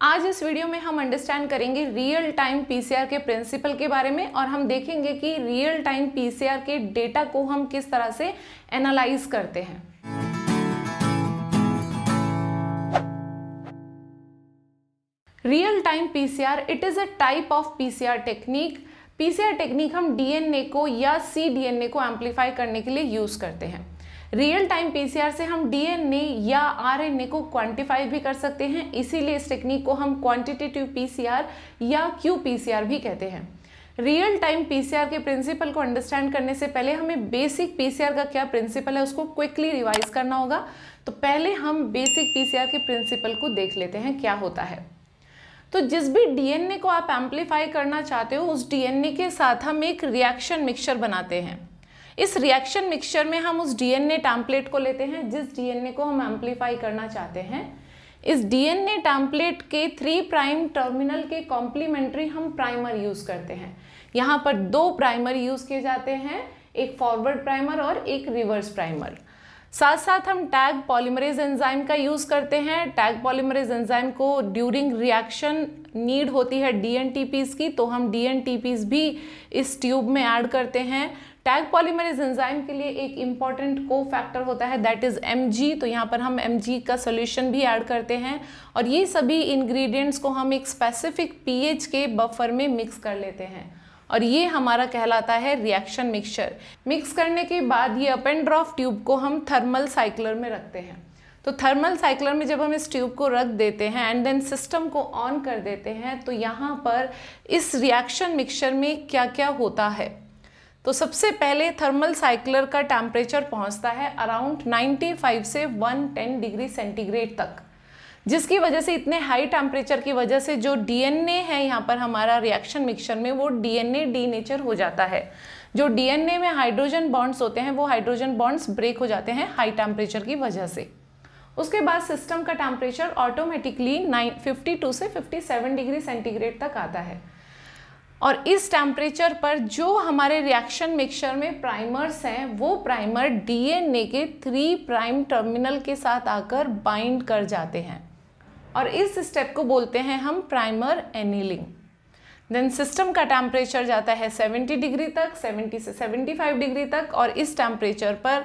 आज इस वीडियो में हम अंडरस्टैंड करेंगे रियल टाइम पीसीआर के प्रिंसिपल के बारे में और हम देखेंगे कि रियल टाइम पीसीआर के डेटा को हम किस तरह से एनालाइज करते हैं। Real time PCR it is a type of PCR technique PCR technique हम डीएनए को या सी डीएनए को एम्पलीफाई करने के लिए यूज़ करते हैं। रियल टाइम पीसीआर से हम डीएनए या आरएनए को क्वांटिफाई भी कर सकते हैं। इसीलिए इस टेक्निक को हम क्वांटिटेटिव पीसीआर या क्यू पीसीआर भी कहते हैं। रियल टाइम पीसीआर के प्रिंसिपल को अंडरस्टैंड करने से पहले हमें बेसिक पीसीआर का क्या प्रिंसिपल है उसको क्विकली रिवाइज करना होगा। तो पहले हम बेसिक पीसीआर के प्रिंसिपल को देख लेते हैं, क्या होता है। तो जिस भी डीएनए को आप एम्पलीफाई करना चाहते हो, उस डीएनए के साथ हम एक रिएक्शन मिक्सचर बनाते हैं। इस रिएक्शन मिक्सचर में हम उस डीएनए टैम्पलेट को लेते हैं, जिस डीएनए को हम एम्पलीफाई करना चाहते हैं। इस डीएनए टैम्पलेट के थ्री प्राइम टर्मिनल के कॉम्प्लीमेंट्री हम प्राइमर यूज़ करते हैं। यहाँ पर दो प्राइमर यूज़ किए जाते हैं, एक फॉरवर्ड प्राइमर और एक रिवर्स प्राइमर साथ साथ हम टैग पॉलीमरेज एंजाइम का यूज़ करते हैं। टैग पॉलीमरेज एंजाइम को ड्यूरिंग रिएक्शन नीड होती है डीएनटीपीज की तो हम डीएनटीपीज भी इस ट्यूब में ऐड करते हैं। टैग पॉलीमरेज एंजाइम के लिए एक इंपॉर्टेंट को फैक्टर होता है दैट इज़ एमजी तो यहाँ पर हम एमजी का सोल्यूशन भी ऐड करते हैं। और ये सभी इंग्रेडिएंट्स को हम एक स्पेसिफिक पीएच के बफर में मिक्स कर लेते हैं। और ये हमारा कहलाता है रिएक्शन मिक्सचर मिक्स करने के बाद ये अप एंड ड्रॉफ ट्यूब को हम थर्मल साइक्लर में रखते हैं. तो थर्मल साइक्लर में जब हम इस ट्यूब को रख देते हैं एंड देन सिस्टम को ऑन कर देते हैं तो यहाँ पर इस रिएक्शन मिक्सचर में क्या क्या होता है? तो सबसे पहले थर्मल साइक्लर का टेम्परेचर पहुँचता है अराउंड 95 से 110 डिग्री सेंटीग्रेड तक. जिसकी वजह से, इतने हाई टेम्परेचर की वजह से जो डीएनए है यहाँ पर हमारा रिएक्शन मिक्सचर में, वो डीएनए डी नेचर हो जाता है। जो डीएनए में हाइड्रोजन बॉन्ड्स होते हैं, वो हाइड्रोजन बॉन्ड्स ब्रेक हो जाते हैं हाई टेम्परेचर की वजह से। उसके बाद सिस्टम का temperature automatically nine fifty two से फिफ्टी सेवन डिग्री सेंटीग्रेड तक आता है। और इस टेम्परेचर पर जो हमारे रिएक्शन मिक्सचर में प्राइमर्स हैं, वो प्राइमर डीएनए के थ्री प्राइम टर्मिनल के साथ आकर बाइंड कर जाते हैं। और इस स्टेप को बोलते हैं हम प्राइमर एनीलिंग देन सिस्टम का टेम्परेचर जाता है 70 डिग्री तक 70 से 75 डिग्री तक और इस टेम्परेचर पर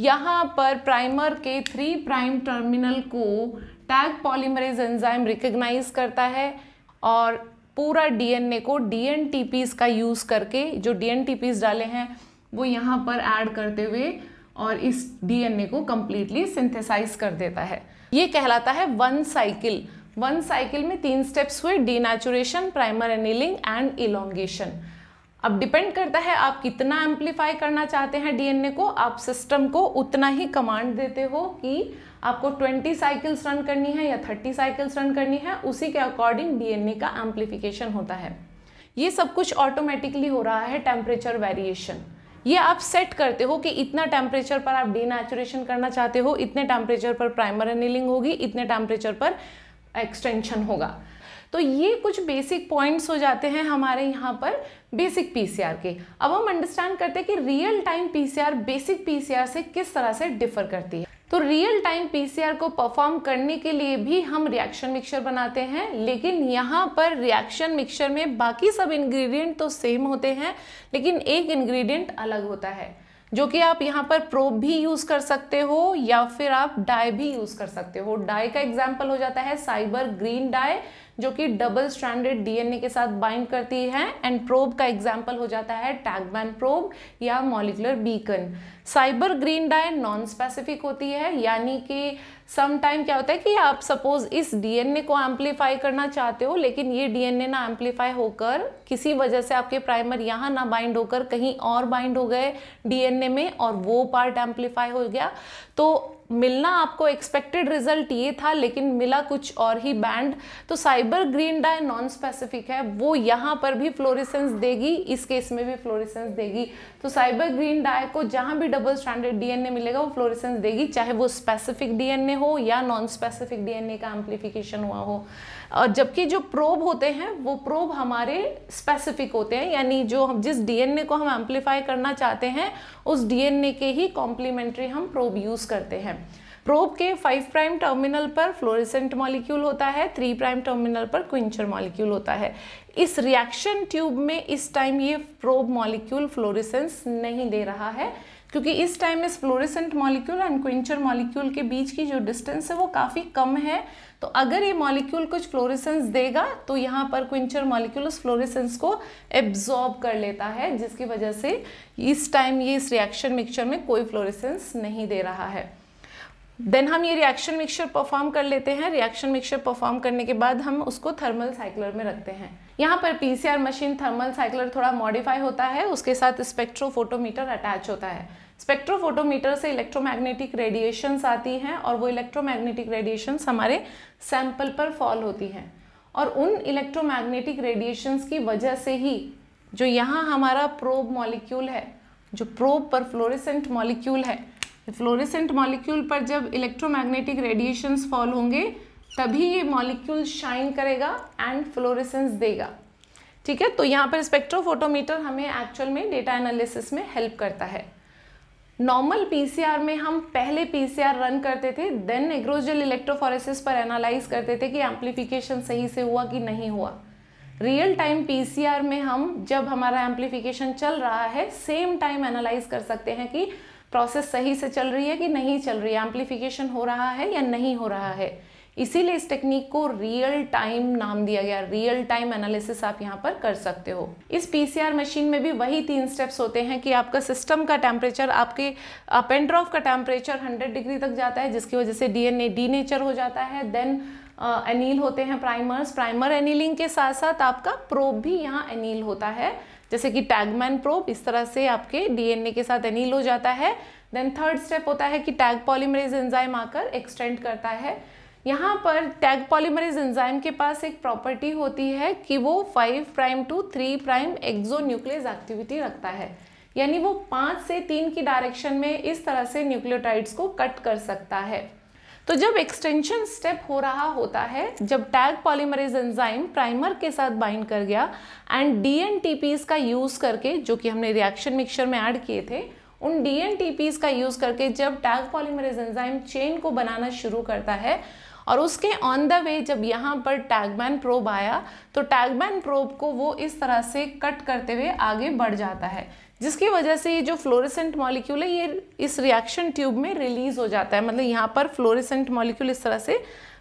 यहाँ पर प्राइमर के थ्री प्राइम टर्मिनल को टैग पॉलीमरेज एंजाइम रिकग्नाइज करता है और पूरा डीएनए को डीएनटीपीस का यूज़ करके जो डीएनटीपीस डाले हैं, वो यहाँ पर ऐड करते हुए और इस डीएनए को कम्प्लीटली सिंथेसाइज कर देता है। ये कहलाता है वन साइकिल वन साइकिल में तीन स्टेप्स हुए denaturation primer annealing and elongation अब डिपेंड करता है आप कितना एम्पलीफाई करना चाहते हैं डीएनए को, आप सिस्टम को उतना ही कमांड देते हो कि आपको 20 साइकिल्स रन करनी है या 30 साइकिल्स रन करनी है, उसी के अकॉर्डिंग डीएनए का एम्पलीफिकेशन होता है। ये सब कुछ ऑटोमेटिकली हो रहा है टेम्परेचर वेरिएशन ये आप सेट करते हो कि इतना टेम्परेचर पर आप डीनेचुरेशन करना चाहते हो, इतने टेम्परेचर पर प्राइमर एनिलिंग होगी, इतने टेम्परेचर पर एक्सटेंशन होगा। तो ये कुछ बेसिक पॉइंट्स हो जाते हैं हमारे यहाँ पर बेसिक पीसीआर के। अब हम अंडरस्टैंड करते हैं कि real time PCR basic PCR से किस तरह से डिफर करती है। तो रियल टाइम पीसीआर को परफॉर्म करने के लिए भी हम रिएक्शन मिक्सर बनाते हैं, लेकिन यहाँ पर रिएक्शन मिक्सर में बाकी सब इंग्रेडिएंट तो सेम होते हैं, लेकिन एक इंग्रेडिएंट अलग होता है, जो कि आप यहाँ पर प्रोब भी यूज़ कर सकते हो, या फिर आप डाई भी यूज़ कर सकते हो। डाई का एग्ज़ाम्पल हो जाता है साइबर ग्रीन डाई जो कि डबल स्टैंडर्ड डीएनए के साथ बाइंड करती है एंड प्रोब का एग्ज़ाम्पल हो जाता है टैगमैन प्रोब या molecular beacon SYBR green dye non specific होती है, यानी कि सम टाइम क्या होता है कि आप सपोज़ इस डीएनए को एम्पलीफाई करना चाहते हो, लेकिन ये डीएनए ना एम्पलीफाई होकर, किसी वजह से आपके प्राइमर यहाँ ना बाइंड होकर कहीं और बाइंड हो गए डीएनए में और वो पार्ट एम्पलीफाई हो गया तो मिलना आपको एक्सपेक्टेड रिज़ल्ट ये था, लेकिन मिला कुछ और ही बैंड तो SYBR green dye non specific है, वो यहाँ पर भी फ्लोरिसेंस देगी, इस केस में भी फ्लोरिसेंस देगी। तो साइबर ग्रीन डाई को जहाँ भी डबल स्टैंडर्ड डीएनए मिलेगा, वो फ्लोरिसेंस देगी, चाहे वो स्पेसिफिक डीएनए हो या नॉन स्पेसिफिक डीएनए का एम्प्लीफिकेशन हुआ हो। और जबकि जो प्रोब होते हैं, वो प्रोब हमारे स्पेसिफिक होते हैं, यानी जो हम, जिस डीएनए को हम एम्पलीफाई करना चाहते हैं, उस डीएनए के ही कॉम्प्लीमेंट्री हम प्रोब यूज़ करते हैं। प्रोब के फाइव प्राइम टर्मिनल पर फ्लोरेसेंट मॉलिक्यूल होता है थ्री प्राइम टर्मिनल पर क्विंचर मॉलिक्यूल होता है। इस रिएक्शन ट्यूब में इस टाइम ये प्रोब मॉलिक्यूल फ्लोरेसेंस नहीं दे रहा है, क्योंकि इस टाइम इस fluorescent molecule and quencher molecule के बीच की जो डिस्टेंस है वो काफ़ी कम है। तो अगर ये मॉलिक्यूल कुछ फ्लोरेसेंस देगा तो यहाँ पर क्विंचर मॉलिक्यूल उस फ्लोरेसेंस को एब्जॉर्ब कर लेता है, जिसकी वजह से इस टाइम ये इस रिएक्शन मिक्सचर में कोई फ्लोरेसेंस नहीं दे रहा है। देन हम ये रिएक्शन मिक्सचर परफॉर्म कर लेते हैं। रिएक्शन मिक्सचर परफॉर्म करने के बाद हम उसको थर्मल साइक्लर में रखते हैं। यहाँ पर पीसीआर मशीन थर्मल साइक्लर थोड़ा मॉडिफाई होता है, उसके साथ स्पेक्ट्रोफोटोमीटर अटैच होता है। स्पेक्ट्रोफोटोमीटर से इलेक्ट्रोमैग्नेटिक रेडिएशंस आती हैं और वो इलेक्ट्रोमैग्नेटिक रेडिएशंस हमारे सैंपल पर फॉल होती हैं। और उन इलेक्ट्रोमैग्नेटिक रेडिएशंस की वजह से ही जो यहाँ हमारा प्रोब मॉलिक्यूल है, जो प्रोब पर फ्लोरेसेंट मॉलिक्यूल है फ्लोरेसेंट मॉलिक्यूल पर जब इलेक्ट्रोमैग्नेटिक रेडिएशंस फॉल होंगे, तभी ये मॉलिक्यूल शाइन करेगा एंड फ्लोरेसेंस देगा। ठीक है? तो यहाँ पर स्पेक्ट्रोफोटोमीटर हमें एक्चुअल में डेटा एनालिसिस में हेल्प करता है। नॉर्मल पीसीआर में हम पहले पीसीआर रन करते थे देन एग्रोजल इलेक्ट्रोफोरेसिस पर एनालाइज करते थे कि एम्पलीफिकेशन सही से हुआ कि नहीं हुआ। रियल टाइम पीसीआर में हम जब हमारा एम्पलीफिकेशन चल रहा है सेम टाइम एनालाइज कर सकते हैं कि प्रोसेस सही से चल रही है कि नहीं चल रही है? एम्पलीफिकेशन हो रहा है या नहीं हो रहा है? इसीलिए इस टेक्निक को रियल टाइम नाम दिया गया। रियल टाइम एनालिसिस आप यहाँ पर कर सकते हो। इस पीसीआर मशीन में भी वही तीन स्टेप्स होते हैं कि आपका सिस्टम का टेम्परेचर आपके पेंड्रॉफ का टेम्परेचर 100 डिग्री तक जाता है, जिसकी वजह से डीएनए डी नेचर हो जाता है। देन एनील होते हैं प्राइमर्स प्राइमर एनीलिंग के साथ साथ आपका प्रोब भी यहाँ एनील होता है। जैसे कि टैगमैन प्रोब इस तरह से आपके डीएनए के साथ एनील हो जाता है। देन थर्ड स्टेप होता है कि टैग पॉलीमरेज एंजाइम आकर एक्सटेंड करता है। यहाँ पर टैग पॉलीमरेज एंजाइम के पास एक प्रॉपर्टी होती है कि वो five prime to three prime exonuclease activity रखता है। यानी वो पाँच से तीन की डायरेक्शन में इस तरह से न्यूक्लियोटाइड्स को कट कर सकता है। तो जब एक्सटेंशन स्टेप हो रहा होता है, जब टैग पॉलीमरेज एंजाइम प्राइमर के साथ बाइंड कर गया एंड डी एन का यूज़ करके, जो कि हमने रिएक्शन मिक्सचर में ऐड किए थे, उन डी एन का यूज़ करके जब टैग पॉलीमरेज एंजाइम चेन को बनाना शुरू करता है और उसके ऑन द वे जब यहाँ पर टैगमैन प्रोब आया तो टैगमैन प्रोब को वो इस तरह से कट करते हुए आगे बढ़ जाता है। जिसकी वजह से ये जो फ्लोरेसेंट मॉलिक्यूल है, ये इस रिएक्शन ट्यूब में रिलीज़ हो जाता है। मतलब यहाँ पर फ्लोरेसेंट मॉलिक्यूल इस तरह से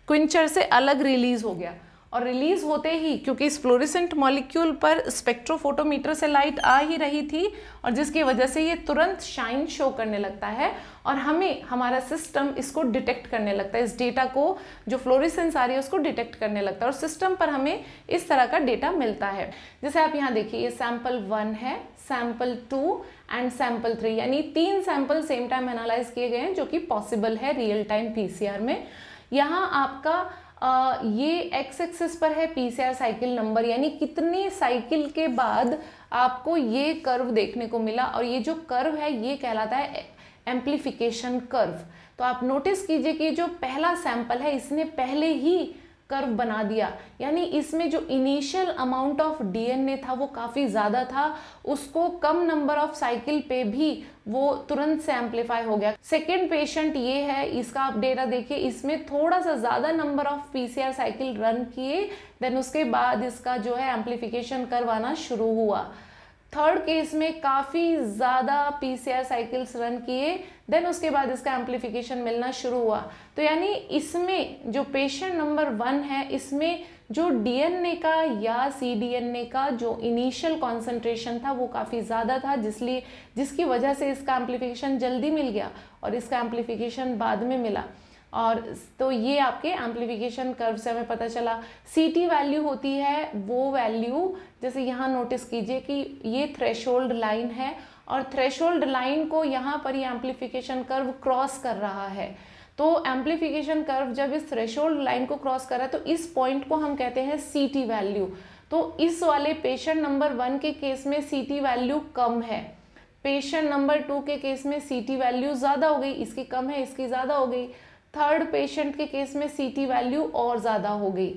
क्विंचर से अलग रिलीज़ हो गया। और रिलीज़ होते ही, क्योंकि इस फ्लोरिसेंट मॉलिक्यूल पर स्पेक्ट्रोफोटोमीटर से लाइट आ ही रही थी और जिसकी वजह से ये तुरंत शाइन शो करने लगता है और हमें, हमारा सिस्टम इसको डिटेक्ट करने लगता है। इस डेटा को, जो फ्लोरिसेंस आ रही है, उसको डिटेक्ट करने लगता है और सिस्टम पर हमें इस तरह का डेटा मिलता है। जैसे आप यहाँ देखिए, ये सैंपल वन है sample two and sample three यानी तीन सैंपल सेम टाइम एनालाइज किए गए हैं, जो कि पॉसिबल है रियल टाइम पीसीआर में। यहाँ आपका ये एक्स एक्सेस पर है पीसीआर साइकिल नंबर यानी कितने साइकिल के बाद आपको ये कर्व देखने को मिला। और ये जो कर्व है, ये कहलाता है एम्प्लीफिकेशन कर्व तो आप नोटिस कीजिए कि जो पहला सैंपल है, इसने पहले ही कर्व बना दिया। यानी इसमें जो इनिशियल अमाउंट ऑफ़ डीएनए था, वो काफ़ी ज़्यादा था। उसको कम नंबर ऑफ़ साइकिल पे भी वो तुरंत से एम्पलीफाई हो गया। सेकेंड पेशेंट ये है, इसका आप डेटा देखिए, इसमें थोड़ा सा ज़्यादा number of PCR cycle run किए देन उसके बाद इसका जो है एम्पलीफिकेशन करवाना शुरू हुआ। थर्ड केस में काफ़ी ज़्यादा पीसीआर साइकिल्स रन किए देन उसके बाद इसका एम्पलीफिकेशन मिलना शुरू हुआ। तो यानी इसमें जो पेशेंट नंबर वन है, इसमें जो डीएनए का या सीडीएनए का जो इनिशियल कॉन्सेंट्रेशन था, वो काफ़ी ज़्यादा था, जिसलिए, जिसकी वजह से इसका एम्पलीफिकेशन जल्दी मिल गया और इसका एम्प्लीफिकेशन बाद में मिला। और तो ये आपके एम्पलीफिकेशन कर्व से हमें पता चला। सी टी वैल्यू होती है, वो वैल्यू जैसे यहाँ नोटिस कीजिए कि ये थ्रेशोल्ड लाइन है और थ्रेशोल्ड लाइन को यहाँ पर ये एम्पलीफिकेशन कर्व क्रॉस कर रहा है। तो एम्पलीफिकेशन कर्व जब इस थ्रेशोल्ड लाइन को क्रॉस कर रहा है तो इस पॉइंट को हम कहते हैं सी टी वैल्यू तो इस वाले पेशेंट नंबर वन के केस में सी टी वैल्यू कम है। पेशेंट नंबर टू के केस में सी टी वैल्यू ज़्यादा हो गई, इसकी कम है, इसकी ज़्यादा हो गई। थर्ड पेशेंट के केस में सी टी वैल्यू और ज़्यादा हो गई।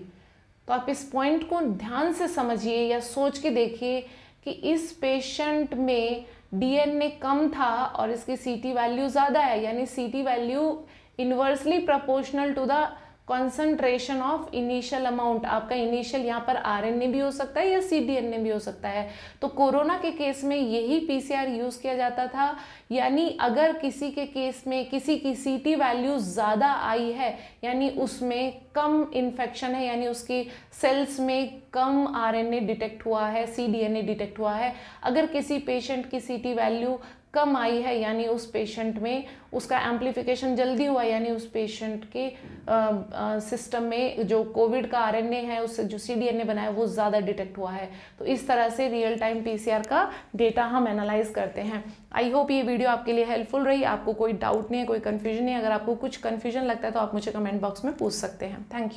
तो आप इस पॉइंट को ध्यान से समझिए या सोच के देखिए कि इस पेशेंट में डीएनए कम था और इसकी सीटी वैल्यू ज़्यादा है, यानी CT value inversely proportional to the concentration of initial amount आपका इनिशियल यहाँ पर आरएनए भी हो सकता है या सीडीएनए भी हो सकता है। तो कोरोना के केस में यही पीसीआर यूज़ किया जाता था। यानी अगर किसी के केस में किसी की सी टी वैल्यू ज़्यादा आई है, यानी उसमें कम इन्फेक्शन है, यानी उसकी सेल्स में कम आरएनए डिटेक्ट हुआ है सीडीएनए डिटेक्ट हुआ है, अगर किसी पेशेंट की सी टी वैल्यू कम आई है, यानी उस पेशेंट में उसका एम्पलीफिकेशन जल्दी हुआ, यानी उस पेशेंट के सिस्टम में जो कोविड का आरएनए है, उससे जो सीडीएनए बना है वो ज़्यादा डिटेक्ट हुआ है। तो इस तरह से रियल टाइम पीसीआर का डेटा हम एनालाइज करते हैं। आई होप ये वीडियो आपके लिए हेल्पफुल रही। आपको कोई डाउट नहीं है, कोई कन्फ्यूज़न नहीं अगर आपको कुछ कन्फ्यूज़न लगता है तो आप मुझे कमेंट बॉक्स में पूछ सकते हैं। Thank you